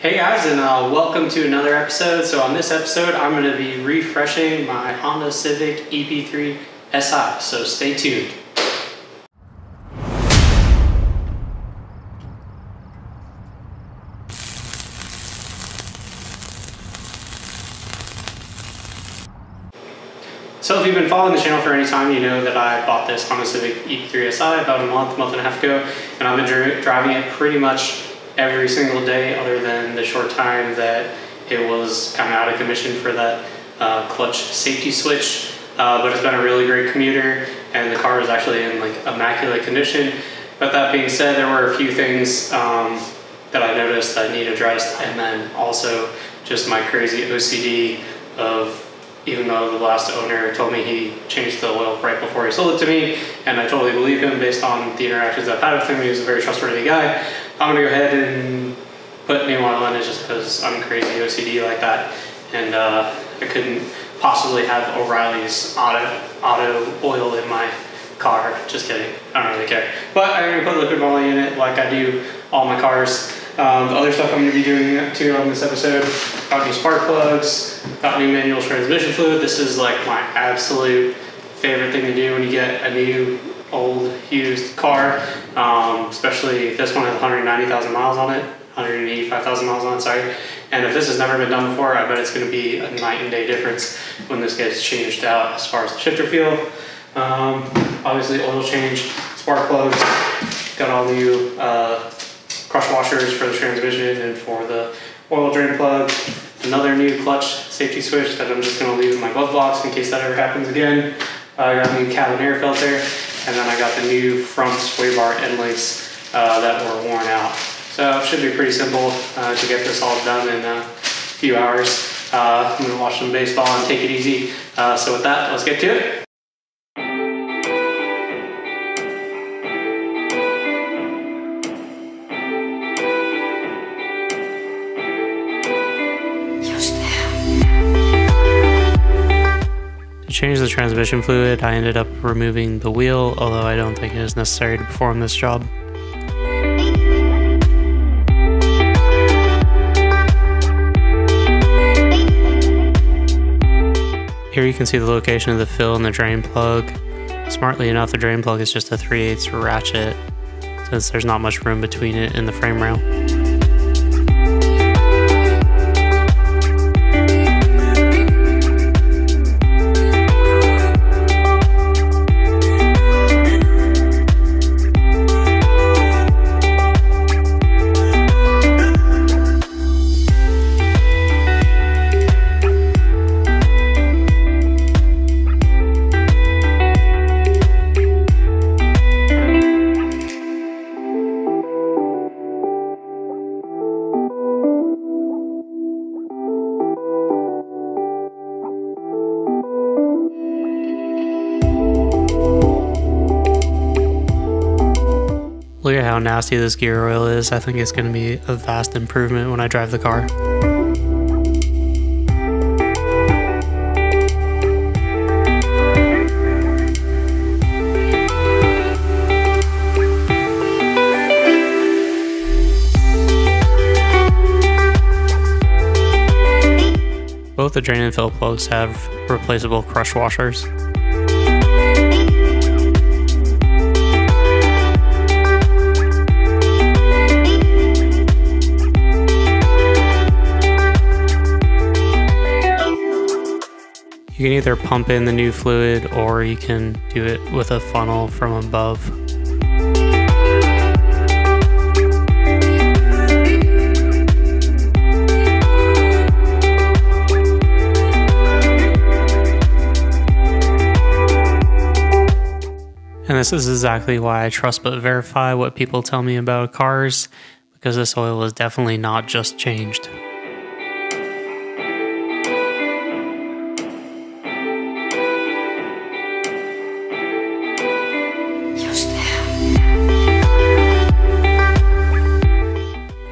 Hey guys, and uh, welcome to another episode. So on this episode, I'm going to be refreshing my Honda Civic EP3 SI. So stay tuned. So if you've been following the channel for any time, you know that I bought this Honda Civic EP3 SI about a month, month and a half ago, and I've been dri- driving it pretty much every single day other than the short time that it was kind of out of commission for that uh, clutch safety switch. Uh, but it's been a really great commuter and the car is actually in like immaculate condition. But that being said, there were a few things um, that I noticed that need addressed and then also just my crazy OCD of even though the last owner told me he changed the oil right before he sold it to me, and I totally believe him based on the interactions I've had with him. He was a very trustworthy guy. I'm gonna go ahead and put new oil in it just because I'm crazy OCD like that, and uh, I couldn't possibly have O'Reilly's auto auto oil in my car. Just kidding. I don't really care. But I'm gonna put Liqui Moly in it like I do all my cars. Um, the other stuff I'm going to be doing too on this episode, got new spark plugs, got new manual transmission fluid. This is like my absolute favorite thing to do when you get a new, old, used car. Um, especially this one has 190,000 miles on it, 185,000 miles on it, sorry. And if this has never been done before, I bet it's going to be a night and day difference when this gets changed out as far as the shifter feel. Um, obviously oil change, spark plugs, got all new uh, crush washers for the transmission and for the oil drain plug. Another new clutch safety switch that I'm just gonna leave in my glove box in case that ever happens again. I got a new cabin air filter, and then I got the new front sway bar end links uh, that were worn out. So it should be pretty simple uh, to get this all done in a few hours. Uh, I'm gonna watch some baseball and take it easy. Uh, so with that, let's get to it. Change the transmission fluid, I ended up removing the wheel, although I don't think it is necessary to perform this job. Here you can see the location of the fill and the drain plug. Smartly enough, the drain plug is just a 3 8 ratchet, since there's not much room between it and the frame rail. How nasty this gear oil is. I think it's going to be a vast improvement when I drive the car. Both the drain and fill plugs have replaceable crush washers. You can either pump in the new fluid or you can do it with a funnel from above. And this is exactly why I trust but verify what people tell me about cars, because this oil is definitely not just changed.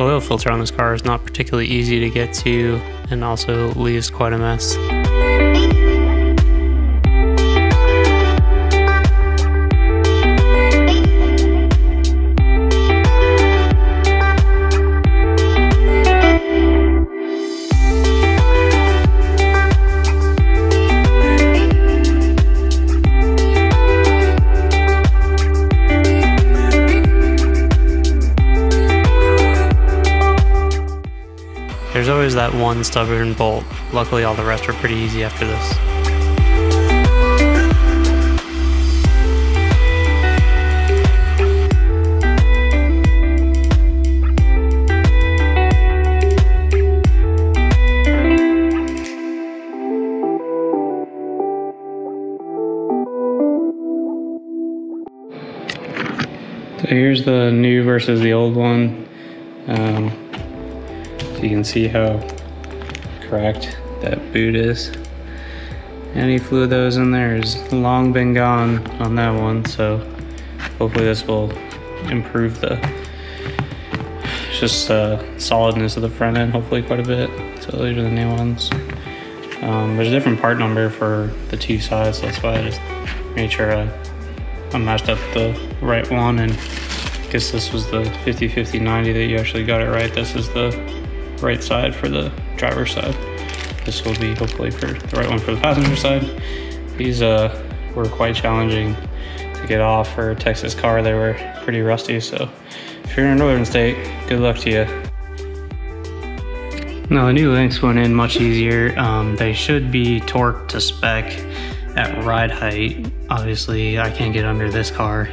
The oil filter on this car is not particularly easy to get to and also leaves quite a mess. There's always that one stubborn bolt. Luckily all the rest are pretty easy after this. So here's the new versus the old one. Um, you can see how cracked that boot is. Any fluid those in there has long been gone on that one, so hopefully this will improve the just uh, solidness of the front end, hopefully quite a bit. So these are the new ones. Um, there's a different part number for the two sides, so that's why I just made sure I I matched up the right one and I guess this was the 50 50 90 that you actually got it right. This is the right side for the driver's side. This will be hopefully for the right one for the passenger side. These uh, were quite challenging to get off for a Texas car. They were pretty rusty, so if you're in a northern state, good luck to you. Now the new links went in much easier. Um, they should be torqued to spec at ride height. Obviously, I can't get under this car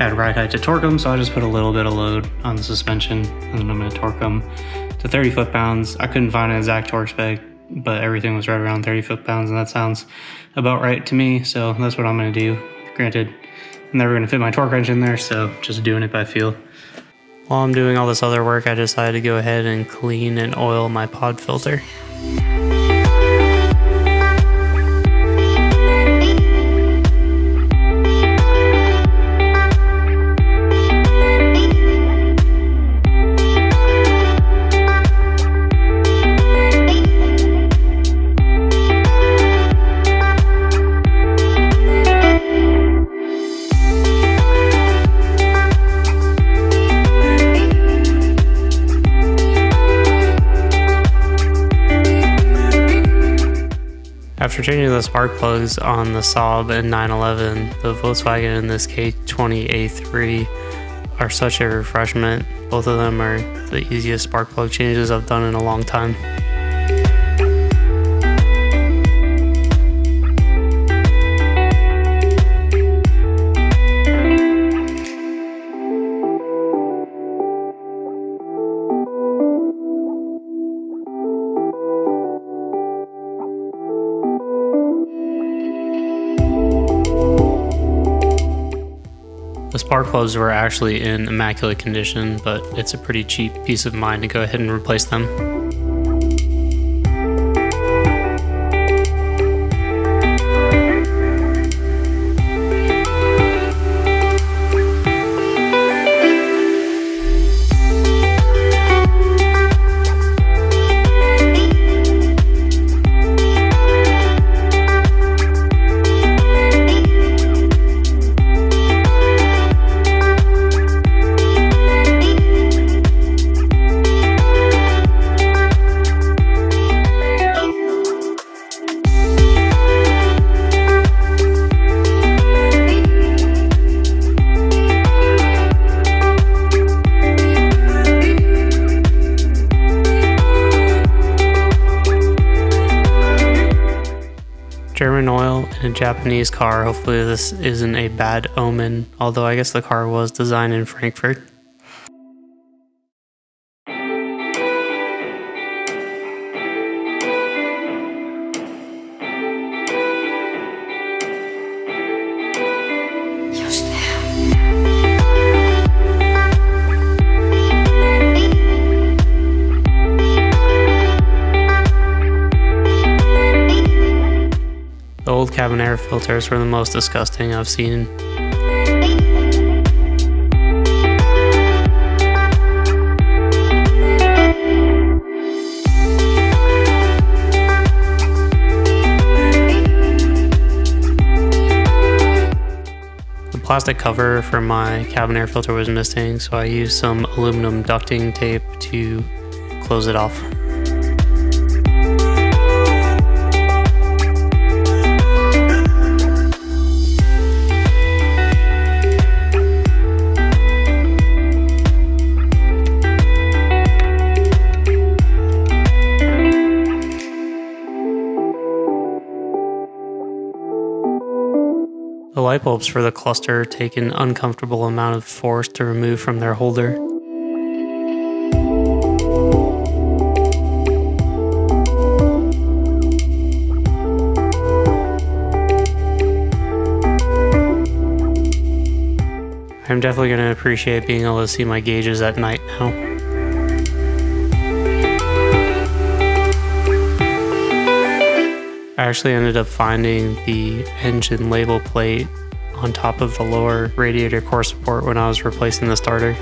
at ride height to torque them, so I just put a little bit of load on the suspension, and then I'm gonna torque them to 30 foot-pounds. I couldn't find an exact torque spec, but everything was right around 30 foot-pounds, and that sounds about right to me, so that's what I'm gonna do. Granted, I'm never gonna fit my torque wrench in there, so just doing it by feel. While I'm doing all this other work, I decided to go ahead and clean and oil my pod filter. Changing the spark plugs on the Saab and 911, the Volkswagen and this K20A3 are such a refreshment. Both of them are the easiest spark plug changes I've done in a long time. The spark plugs were actually in immaculate condition, but it's a pretty cheap peace of mind to go ahead and replace them. German oil in a Japanese car. Hopefully, this isn't a bad omen, although I guess the car was designed in Frankfurt. Filters were the most disgusting I've seen. The plastic cover for my cabin air filter was missing, so I used some aluminum ducting tape to close it off. Light bulbs for the cluster take an uncomfortable amount of force to remove from their holder. I'm definitely going to appreciate being able to see my gauges at night now. Actually ended up finding the engine label plate on top of the lower radiator core support when I was replacing the starter.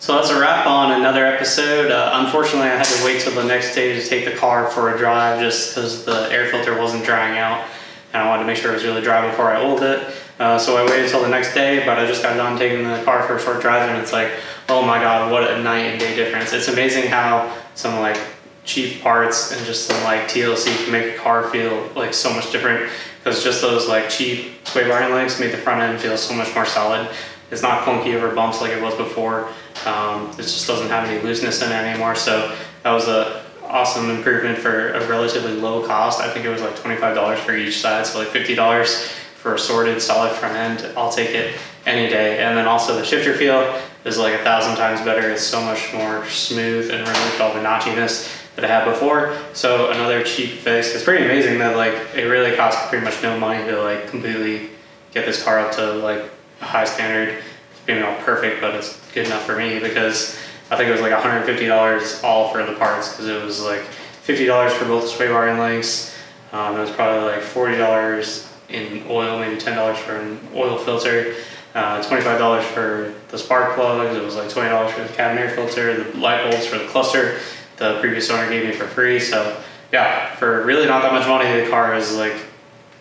So that's a wrap on another episode. Uh, unfortunately, I had to wait till the next day to take the car for a drive just because the air filter wasn't drying out. And I wanted to make sure it was really dry before I oiled it. Uh, so I waited till the next day, but I just got done taking the car for a short drive and it's like, oh my God, what a night and day difference. It's amazing how some like cheap parts and just some like TLC can make a car feel like so much different because just those like cheap sway bar links made the front end feel so much more solid. It's not clunky over bumps like it was before. Um, it just doesn't have any looseness in it anymore. So that was a awesome improvement for a relatively low cost. I think it was like $25 for each side, so like $50 for a sorted solid front end. I'll take it any day. And then also the shifter feel is like a thousand times better. It's so much more smooth and removed all the notchiness that I had before. So another cheap fix. It's pretty amazing that like it really costs pretty much no money to like completely get this car up to like a high standard. It's maybe not perfect, but it's good enough for me because I think it was like $150 all for the parts because it was like $50 for both sway bar and links. Um, it was probably like $40 in oil, maybe $10 for an oil filter. Uh, $25 for the spark plugs. It was like $20 for the cabin air filter, the light bulbs for the cluster. The previous owner gave me for free. So yeah, for really not that much money, the car is like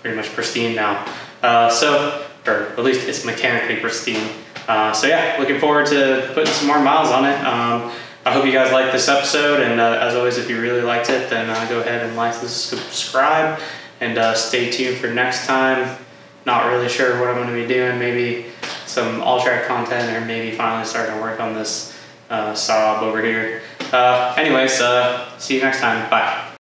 pretty much pristine now. Uh, so, or at least it's mechanically pristine. Uh, so yeah, looking forward to putting some more miles on it. Um, I hope you guys liked this episode, and uh, as always, if you really liked it, then uh, go ahead and like subscribe, and uh, stay tuned for next time. Not really sure what I'm going to be doing. Maybe some Alltrack content, or maybe finally starting to work on this uh, over here. Uh, anyways, see you next time. Bye.